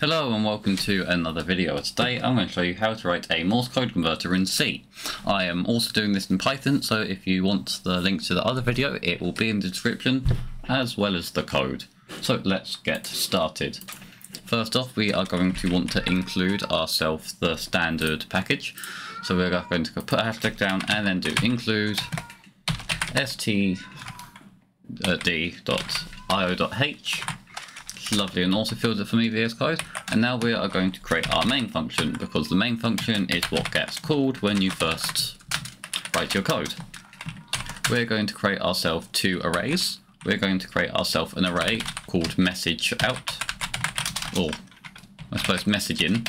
Hello and welcome to another video. Today I'm going to show you how to write a Morse code converter in C. I am also doing this in Python, so if you want the link to the other video, it will be in the description, as well as the code. So let's get started. First off, we are going to want to include ourselves the standard package. So we're going to put a hashtag down and then do include stdio.h uh, lovely and also fills it for me VS Code. And now we are going to create our main function because the main function is what gets called when you first write your code. We're going to create ourselves two arrays. We're going to create ourselves an array called message out, or I suppose message in.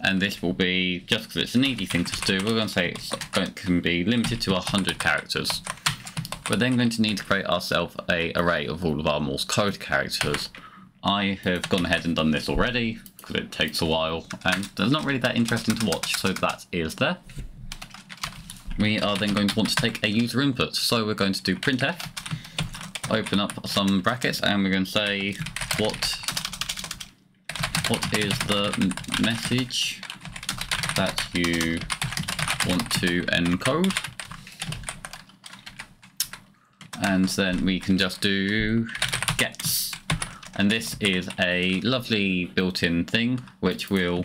And this will be, just because it's an easy thing to do, we're going to say it can be limited to 100 characters. We're then going to need to create ourselves a array of all of our Morse code characters. I have gone ahead and done this already because it takes a while and it's not really that interesting to watch, so that is there. We are then going to want to take a user input, so we're going to do printf, open up some brackets, and we're going to say what what is the message that you want to encode and then we can just do gets. And this is a lovely built-in thing which will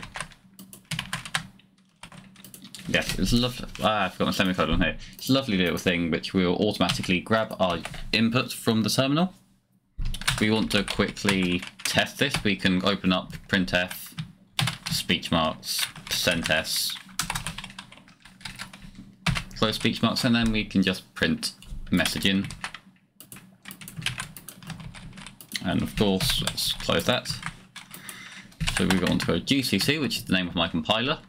yes it's lovely ah, I've got my semicolon here. It's a lovely little thing which will automatically grab our inputs from the terminal. We want to quickly test this. We can open up printf speech marks percent s. Close speech marks and then we can just print message in and of course, let's close that. So we go on to GCC, which is the name of my compiler.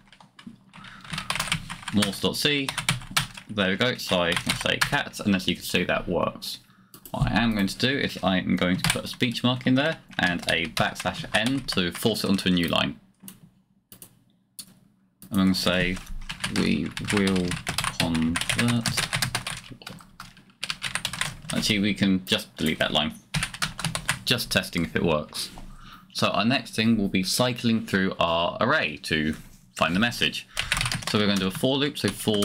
Morse.c. There we go. So I can say cat, and as you can see, that works. What I am going to do is I am going to put a speech mark in there and a backslash n to force it onto a new line. I'm going to say we will convert. Actually, we can just delete that line just testing if it works. So our next thing will be cycling through our array to find the message. So we're going to do a for loop, so for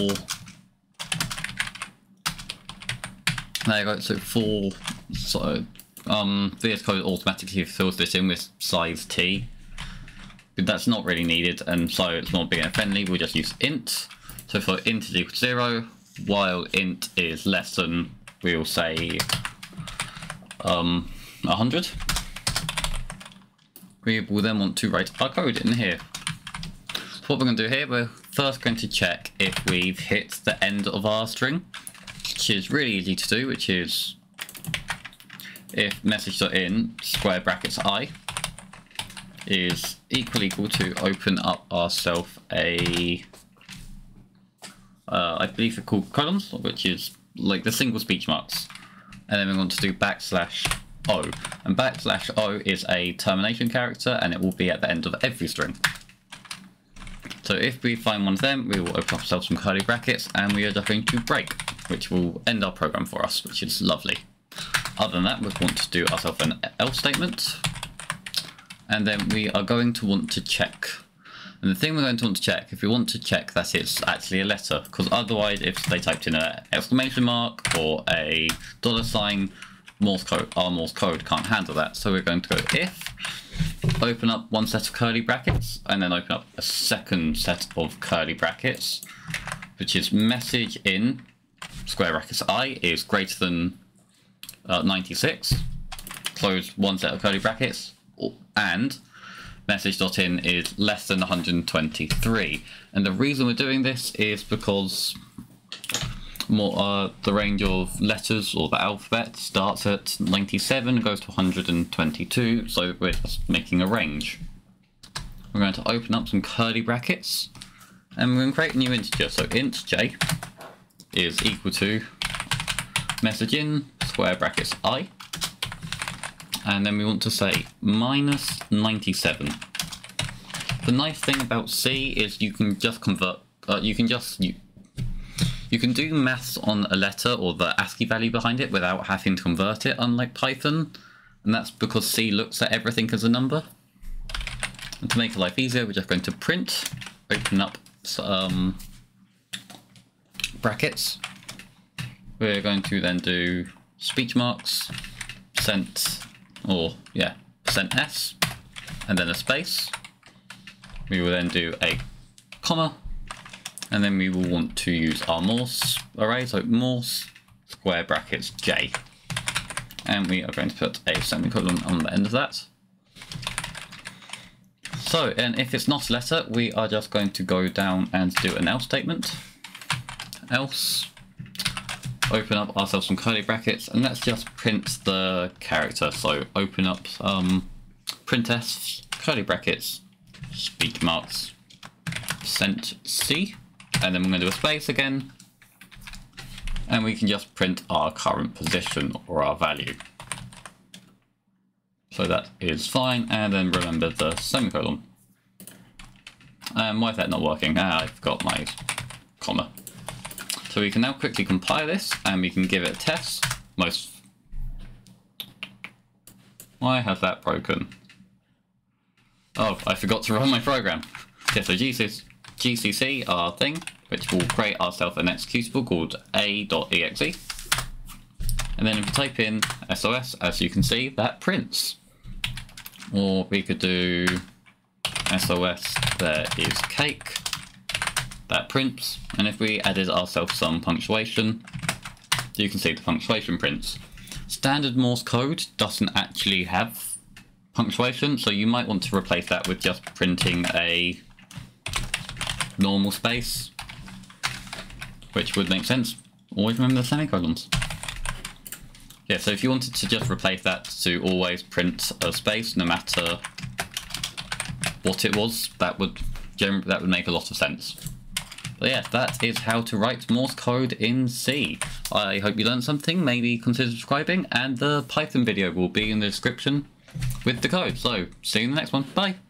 there you go, so for so um VS Code automatically fills this in with size T. But that's not really needed and so it's more beginner friendly, we'll just use int. So for int is equal to zero, while int is less than we'll say um 100. We will then want to write our code in here. So what we're going to do here, we're first going to check if we've hit the end of our string, which is really easy to do, which is if message.in square brackets i is equal equal to open up ourself a uh, I believe they're called columns, which is like the single speech marks. And then we want to do backslash O. And backslash O is a termination character and it will be at the end of every string. So if we find one of them, we will open ourselves some curly brackets and we are going to break, which will end our program for us, which is lovely. Other than that, we want to do ourselves an else statement. And then we are going to want to check. And the thing we're going to want to check, if we want to check that it's actually a letter, because otherwise if they typed in an exclamation mark or a dollar sign, Morse code, our Morse code can't handle that. So we're going to go if, open up one set of curly brackets, and then open up a second set of curly brackets, which is message in square brackets i is greater than uh, 96. Close one set of curly brackets, and message.in is less than 123. And the reason we're doing this is because more uh, the range of letters or the alphabet starts at 97 goes to 122 so we're just making a range. We're going to open up some curly brackets and we're going to create a new integer. So int j is equal to message in square brackets i and then we want to say minus 97 the nice thing about C is you can just convert uh, you can just you, you can do maths on a letter or the ASCII value behind it without having to convert it, unlike Python. And that's because C looks at everything as a number. And to make life easier, we're just going to print, open up some brackets. We're going to then do speech marks, percent, or yeah, percent s, and then a space. We will then do a comma, and then we will want to use our Morse array, so Morse square brackets j. And we are going to put a semicolon on the end of that. So, and if it's not a letter, we are just going to go down and do an else statement. Else, open up ourselves some curly brackets, and let's just print the character. So open up um, printf, curly brackets, speech marks, percent C, and then we're going to do a space again, and we can just print our current position or our value. So that is fine, and then remember the semicolon. And why is that not working? Ah, I forgot my comma. So we can now quickly compile this, and we can give it a test. Most... Why has that broken? Oh, I forgot to run my program. Yeah, so GCC, GCC, our thing, which will create ourselves an executable called a.exe. And then if we type in SOS, as you can see, that prints. Or we could do SOS, there is cake, that prints. And if we added ourselves some punctuation, you can see the punctuation prints. Standard Morse code doesn't actually have punctuation, so you might want to replace that with just printing a normal space, which would make sense. Always remember the semicolons. Yeah, so if you wanted to just replace that to always print a space, no matter what it was, that would that would make a lot of sense. But yeah, that is how to write Morse code in C. I hope you learned something, maybe consider subscribing, and the Python video will be in the description with the code. So, see you in the next one. Bye!